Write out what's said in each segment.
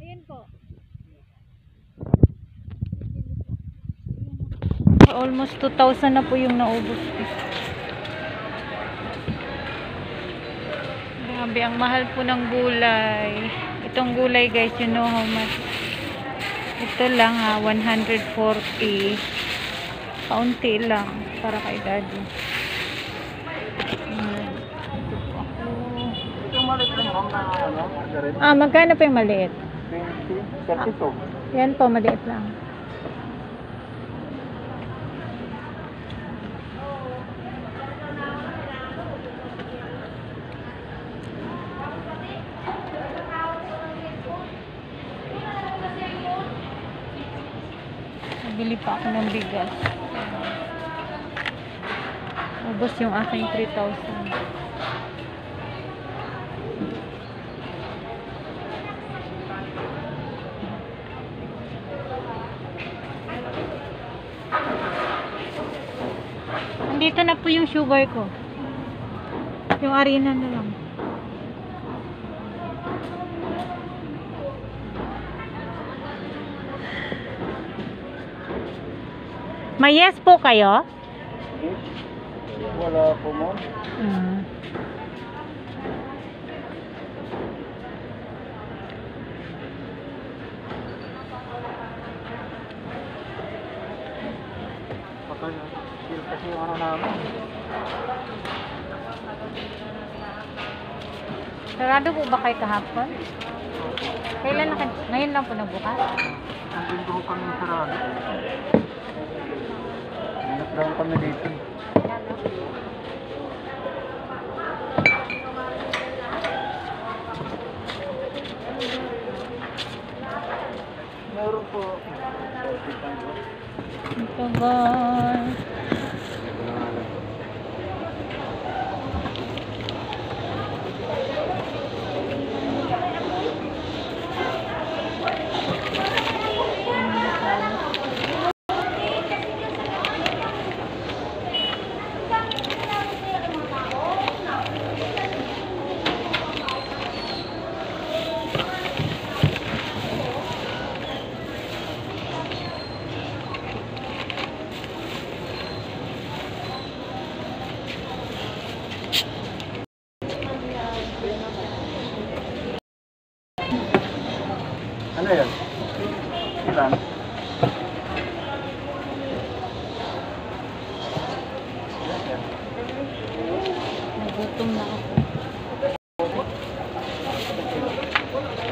Ayan po. Almost 2,000 na po yung naubos ko. Grabe, ang mahal po ng gulay. Itong gulay guys, you know how much. Ito lang ha, 140. Kaunti lang para kay daddy. Na ano. Ah, magkano pa yung maliit? 20, 32. Yan po, maliit lang. Nabili pa ako ng bigas. Ubus yung aking 3,000. Andito na po yung sugar ko. Yung arena na lang. May yes po kayo? Wala po ma'am. Mm. Patay na. Feel kasi yung ano namin. Sarado po ba kayo kahapon? Kailan na kayo? Ngayon lang po nabukas? Ang linggo kami sarado. Lockdown kami dito. Meron po. Ito guys. Ano yan? Ilan? Nagutom na ako.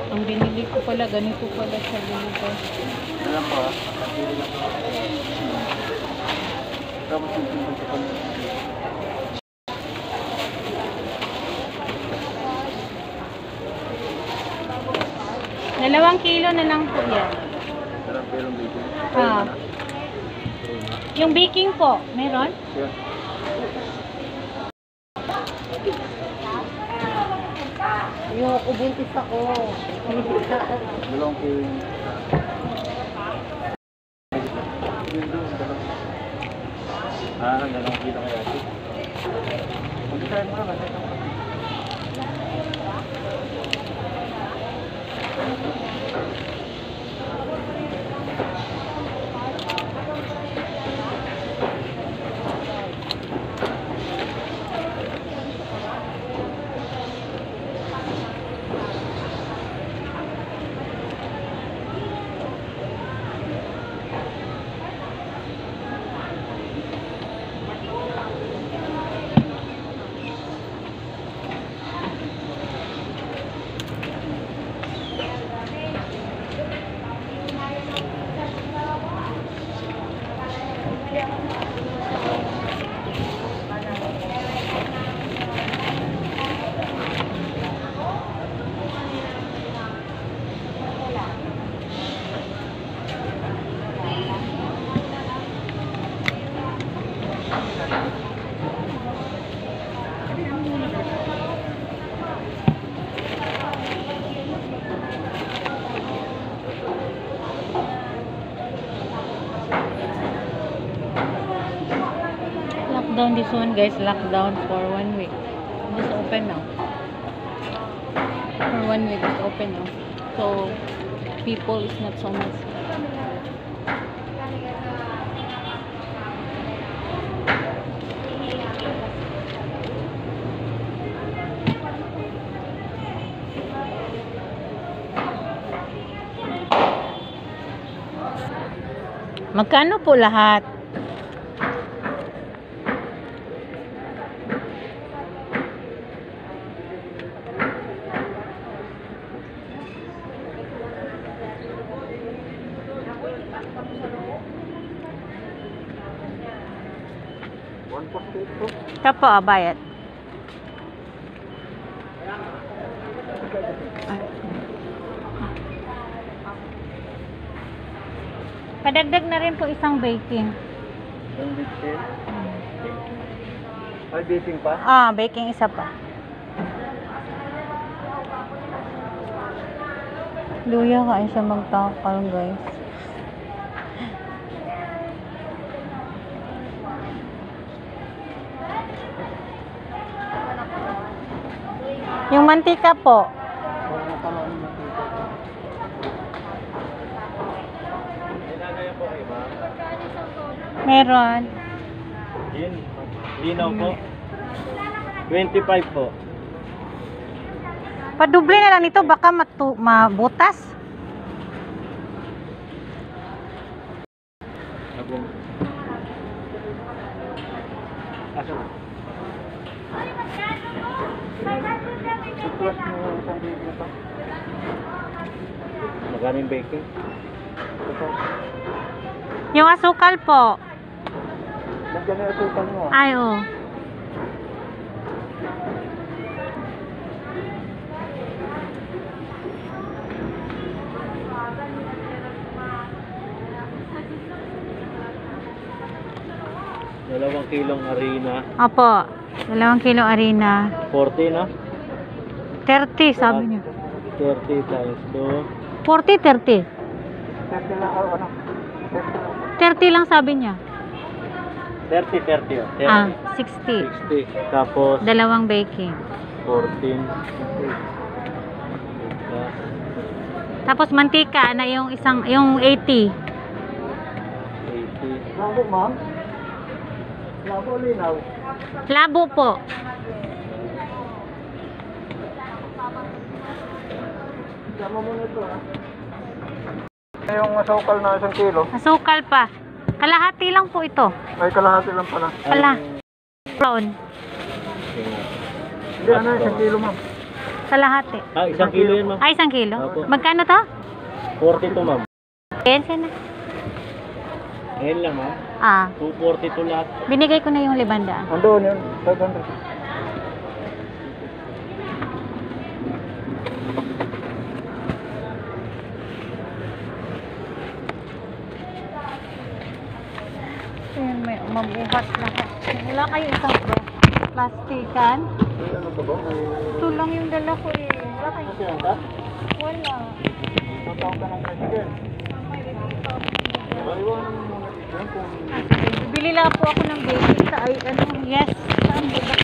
Ang binili ko pala, ganito pala sa lugar. Alam pa. Pili lang po. Tapos yung tingin Dalawang kilo na lang po yan. Sarap pero bacon. Ah. Yung baking po, meron? Yes. Yung ubuntis ako. Dalawang kilo. Ah, dalawang kilo kaya ito. Mag-try mo naman. Lockdown this one guys, lockdown for one week. Just open now. For one week, it's open now. So, people is not so much. Magkano po lahat? Ito po, ah, bayad. Padagdag na rin po isang baking. Yung bitchin. Ay, baking pa? Ah, baking isa pa. Luya kain siya magtakal, guys. Yung mantika po. Meron. Gin. Linaw po. 25 po. Paduble na lang nito, baka matu mabutas. Magkano yung baking? Yung asukal po. Na yung asukal mo. Ay, oh. Dalawang kilong harina. Opo. Dalawang kilo harina. 40 na? 30, sabi niya. 30 times 2. 40, 30. 30 lang ano? 30 lang sabi niya. 30, 30 oh. 30. Ah, 60. 60. Tapos Dalawang baking. 14. Plus Tapos mantika na yung isang, yung 80. 80. Labo, ma'am? Labo, linaw. Labo po. Sama mo nito, ha? Yung masukal na isang kilo. Asukal pa. Kalahati lang po ito. Ay, kalahati lang pala. Pala. Brown. Hindi, ano, isang kilo, ma'am. Kalahati. Ah, isang kilo yan, ma'am. Ay, isang kilo. Opo. Magkano to? 42, ma'am. Ayan siya na. Ngayon lang, ma'am. Ah, 242 lahat. binigay ko na yung libanda. Andoon yun, 500. Mabuhat lahat. Wala kayo isang plastikan. Ba ba? Ito lang yung dala ko eh. Wala kayo. Wala. Tatawag ka ng kung Bibili lang po ako ng baking sa ay ano, yes. Saan?